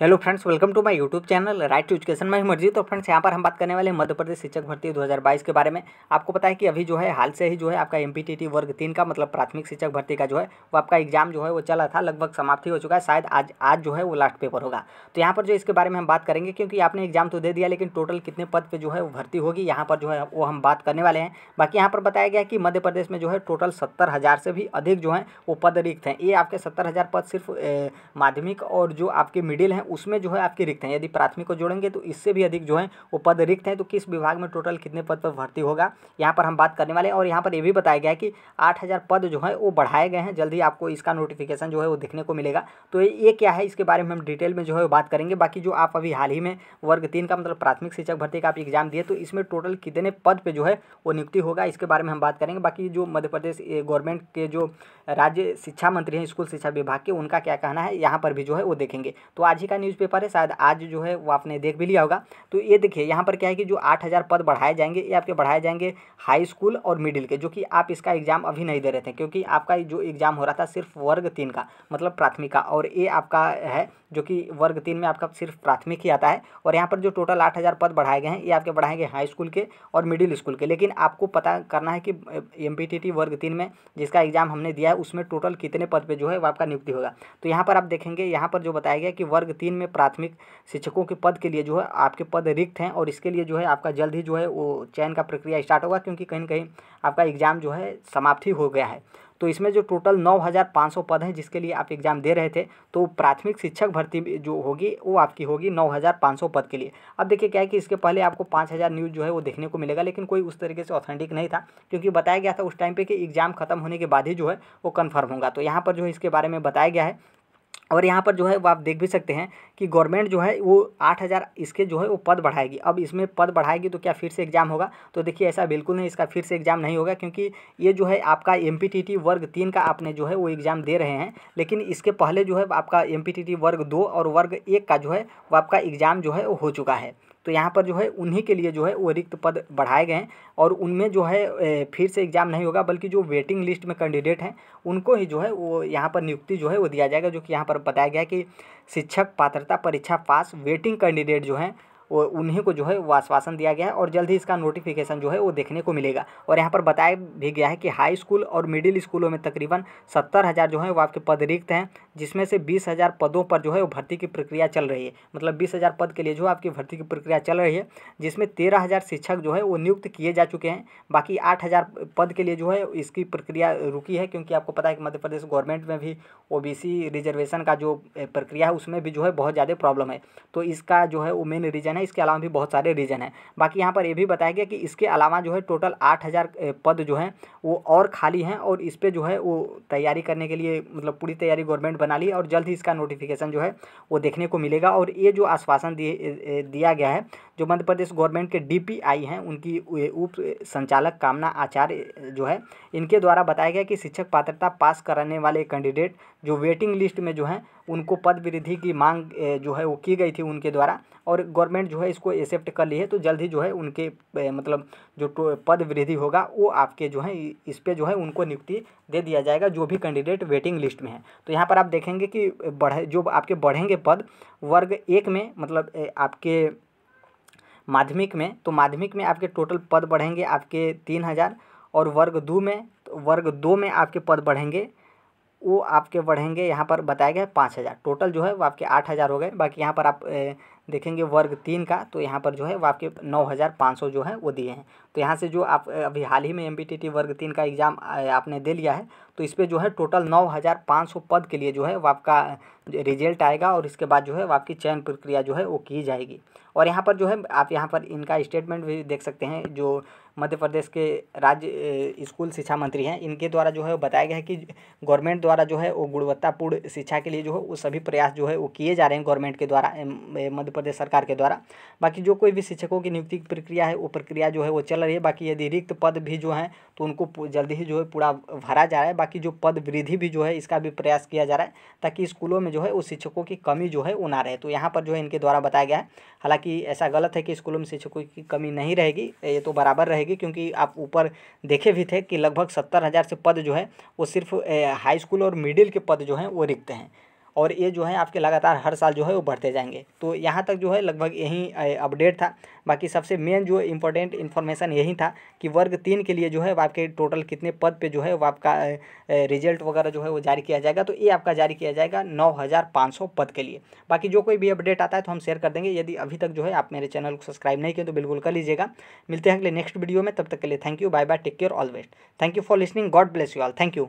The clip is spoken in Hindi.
Hello friends welcome to my YouTube channel right to education में मर्ज़ी। तो फ्रेंड्स यहाँ पर हम बात करने वाले हैं मध्य प्रदेश शिक्षक भर्ती 2022 के बारे में। आपको पता है कि अभी जो है, हाल से ही जो है, आपका एमपीटीटी वर्ग तीन का मतलब प्राथमिक शिक्षक भर्ती का जो है, वो आपका एग्ज़ाम जो है, वो चला था, लगभग समाप्ति हो चुका है। शायद आज आज जो है, वो लास्ट पेपर होगा। तो यहाँ पर जो इसके बारे में हम बात करेंगे, क्योंकि आपने एग्ज़ाम तो दे दिया, लेकिन टोटल कितने पद पर जो है, वो भर्ती होगी, यहाँ पर जो है, वो हम बात करने वाले हैं। बाकी यहाँ पर बताया गया कि मध्य प्रदेश में जो है टोटल सत्तर से भी अधिक जो है, वो पद रिक्त हैं। ये आपके सत्तर पद सिर्फ़ माध्यमिक और जो आपके मिडिल हैं उसमें जो है आपके रिक्त हैं। यदि प्राथमिक को जोड़ेंगे तो इससे भी अधिक जो है, वो पद रिक्त हैं। तो किस विभाग में टोटल कितने पद पर भर्ती होगा? यहाँ पर हम बात करने वाले हैं और यहाँ पर ये भी बताया गया है कि आठ हज़ार पद जो है, वो बढ़ाए गए हैं। जल्दी आपको इसका नोटिफिकेशन जो है, वो देखने को मिलेगा। तो ये क्या है? इसके बारे में हम डिटेल में जो है बात करेंगे। बाकी जो आप अभी हाल ही में वर्ग तीन का मतलब प्राथमिक शिक्षक भर्ती का आप एग्ज़ाम दिए तो इसमें टोटल कितने पद पर जो है, वो नियुक्ति होगा? इसके बारे में हम बात करेंगे। बाकी जो मध्य प्रदेश गवर्नमेंट के जो राज्य शिक्षा मंत्री हैं, स्कूल शिक्षा विभाग के, उनका क्या कहना है? यहाँ पर भी जो है, वो देखेंगे। तो आज ही का न्यूज़पेपर है, शायद आज जो है वो आपने देख भी लिया होगा। तो ये देखिए, यहाँ पर क्या है कि जो आठ हज़ार पद बढ़ाए जाएँगे, ये आपके बढ़ाए जाएँगे हाई स्कूल और मिडिल के, जो कि आप इसका एग्ज़ाम अभी नहीं दे रहे थे, क्योंकि आपका जो एग्ज़ाम हो रहा था सिर्फ़ वर्ग तीन का मतलब प्राथमिक का, और ये आपका है जो कि वर्ग तीन में आपका सिर्फ़ प्राथमिक ही आता है। और यहाँ पर जो टोटल आठ हज़ार पद बढ़ाए गए हैं, ये आपके बढ़ाएँगे हाई स्कूल के और मिडिल स्कूल के। लेकिन आपको पता करना है कि एम वर्ग तीन में जिसका एग्ज़ाम हमने दिया है, उसमें टोटल कितने पद पे जो है वो आपका नियुक्ति होगा। तो यहाँ पर आप देखेंगे, यहाँ पर जो बताया गया कि वर्ग तीन में प्राथमिक शिक्षकों के पद के लिए जो है आपके पद रिक्त हैं और इसके लिए जो है आपका जल्द ही जो है वो चयन का प्रक्रिया स्टार्ट होगा क्योंकि कहीं ना कहीं आपका एग्ज़ाम जो है समाप्ति हो गया है। तो इसमें जो टोटल नौ हज़ार पाँच सौ पद हैं जिसके लिए आप एग्ज़ाम दे रहे थे तो प्राथमिक शिक्षक भर्ती जो होगी, वो आपकी होगी नौ हज़ार पाँच सौ पद के लिए। अब देखिए क्या है कि इसके पहले आपको पाँच हज़ार न्यूज़ जो है वो देखने को मिलेगा, लेकिन कोई उस तरीके से ऑथेंटिक नहीं था, क्योंकि बताया गया था उस टाइम पर कि एग्ज़ाम खत्म होने के बाद ही जो है वो कन्फर्म होगा। तो यहाँ पर जो है इसके बारे में बताया गया है और यहाँ पर जो है, वो आप देख भी सकते हैं कि गवर्नमेंट जो है, वो आठ हज़ार इसके जो है, वो पद बढ़ाएगी। अब इसमें पद बढ़ाएगी तो क्या फिर से एग्ज़ाम होगा? तो देखिए, ऐसा बिल्कुल नहीं, इसका फिर से एग्ज़ाम नहीं होगा क्योंकि ये जो है, आपका एमपीटीटी वर्ग तीन का आपने जो है, वो एग्ज़ाम दे रहे हैं। लेकिन इसके पहले जो है, आपका एमपीटीटी वर्ग दो और वर्ग एक का जो है, वो आपका एग्ज़ाम जो है, वो हो चुका है। तो यहाँ पर जो है, उन्हीं के लिए जो है, वो रिक्त पद बढ़ाए गए हैं और उनमें जो है फिर से एग्ज़ाम नहीं होगा, बल्कि जो वेटिंग लिस्ट में कैंडिडेट हैं, उनको ही जो है, वो यहाँ पर नियुक्ति जो है, वो दिया जाएगा, जो कि यहाँ पर बताया गया कि शिक्षक पात्रता परीक्षा पास वेटिंग कैंडिडेट जो हैं उन्हीं को जो है वो आश्वासन दिया गया है और जल्द ही इसका नोटिफिकेशन जो है वो देखने को मिलेगा। और यहाँ पर बताया भी गया है कि हाई स्कूल और मिडिल स्कूलों में तकरीबन सत्तर हज़ार जो है वो आपके पद रिक्त हैं, जिसमें से बीस हज़ार पदों पर जो है वो भर्ती की प्रक्रिया चल रही है। मतलब बीस हज़ार पद के लिए जो आपकी भर्ती की प्रक्रिया चल रही है, जिसमें तेरह हज़ार शिक्षक जो है वो नियुक्त किए जा चुके हैं। बाकी आठ हज़ार पद के लिए जो है इसकी प्रक्रिया रुकी है, क्योंकि आपको पता है कि मध्य प्रदेश गवर्नमेंट में भी ओबीसी रिजर्वेशन का जो प्रक्रिया है, उसमें भी जो है बहुत ज़्यादा प्रॉब्लम है। तो इसका जो है वो मेन रीज़न है, इसके अलावा भी बहुत सारे रीजन हैं। बाकी यहाँ पर ये भी बताया गया कि इसके अलावा जो है टोटल आठ हज़ार पद जो हैं, वो और खाली हैं और इस पर जो है वो तैयारी करने के लिए मतलब पूरी तैयारी गवर्नमेंट बना ली और जल्द ही इसका नोटिफिकेशन जो है वो देखने को मिलेगा। और ये जो आश्वासन दिया गया है, जो मध्य प्रदेश गवर्नमेंट के डीपीआई हैं, उनकी उप संचालक कामना आचार्य जो है, इनके द्वारा बताया गया कि शिक्षक पात्रता पास कराने वाले कैंडिडेट जो वेटिंग लिस्ट में जो हैं उनको पद वृद्धि की मांग जो है वो की गई थी उनके द्वारा और गवर्नमेंट जो है इसको एक्सेप्ट कर ली है तो जल्द ही जो है उनके मतलब जो पद वृद्धि होगा, वो आपके जो है इस पर जो है उनको नियुक्ति दे दिया जाएगा, जो भी कैंडिडेट वेटिंग लिस्ट में है। तो यहाँ पर आप देखेंगे कि बढ़े, जो आपके बढ़ेंगे पद, वर्ग एक में मतलब आपके माध्यमिक में तो माध्यमिक में आपके टोटल पद बढ़ेंगे आपके तीन हज़ार और वर्ग दो में तो वर्ग दो में आपके पद बढ़ेंगे। वो आपके बढ़ेंगे, यहाँ पर बताया गया पाँच हज़ार। टोटल जो है वो आपके आठ हज़ार हो गए। बाकी यहाँ पर आप देखेंगे वर्ग तीन का तो यहाँ पर जो है वो आपके नौ हज़ार पाँच सौ जो है वो दिए हैं तो यहाँ से जो आप अभी हाल ही में एम वर्ग तीन का एग्ज़ाम आपने दे लिया है तो इस पर जो है टोटल नौ हज़ार पाँच सौ पद के लिए जो है वो आपका रिज़ल्ट आएगा और इसके बाद जो है वो आपकी चयन प्रक्रिया जो है वो की जाएगी और यहाँ पर जो है आप यहाँ पर इनका स्टेटमेंट भी देख सकते हैं जो मध्य प्रदेश के राज्य स्कूल शिक्षा मंत्री हैं इनके द्वारा जो है बताया गया है कि गवर्नमेंट द्वारा जो है वो गुणवत्तापूर्ण शिक्षा के लिए जो है वो सभी प्रयास जो है वो किए जा रहे हैं गवर्नमेंट के द्वारा मध्य प्रदेश सरकार के द्वारा। बाकी जो कोई भी शिक्षकों की नियुक्ति की प्रक्रिया है, वो प्रक्रिया जो है, वो चल रही है। बाकी यदि रिक्त पद भी जो हैं तो उनको जल्दी ही जो है पूरा भरा जा रहा है। बाकी जो पद वृद्धि भी जो है, इसका भी प्रयास किया जा रहा है, ताकि स्कूलों में जो है वो शिक्षकों की कमी जो है, वो ना रहे। तो यहाँ पर जो है, इनके द्वारा बताया गया है। हालाँकि ऐसा गलत है कि स्कूलों में शिक्षकों की कमी नहीं रहेगी, ये तो बराबर रहेगी, क्योंकि आप ऊपर देखे भी थे कि लगभग सत्तर हज़ार से पद जो है, वो सिर्फ़ हाई स्कूल और मिडिल के पद जो हैं, वो रिक्त हैं। और ये जो है आपके लगातार हर साल जो है वो बढ़ते जाएँगे। तो यहाँ तक जो है लगभग यही अपडेट था। बाकी सबसे मेन जो इंपॉर्टेंट इन्फॉर्मेशन यही था कि वर्ग तीन के लिए जो है आपके टोटल कितने पद पे जो है वो आपका रिज़ल्ट वगैरह जो है वो जारी किया जाएगा। तो ये आपका जारी किया जाएगा नौ हज़ार पाँच सौ पद के लिए। बाकी जो कोई भी अपडेट आता है तो हम शेयर कर देंगे। यदि अभी तक जो है आप मेरे चैनल को सब्सक्राइब नहीं किए तो बिल्कुल कर लीजिएगा। मिलते हैं अगले नेक्स्ट वीडियो में। तब तक के लिए thank you bye bye take care all best thank you for listening God bless you all thank you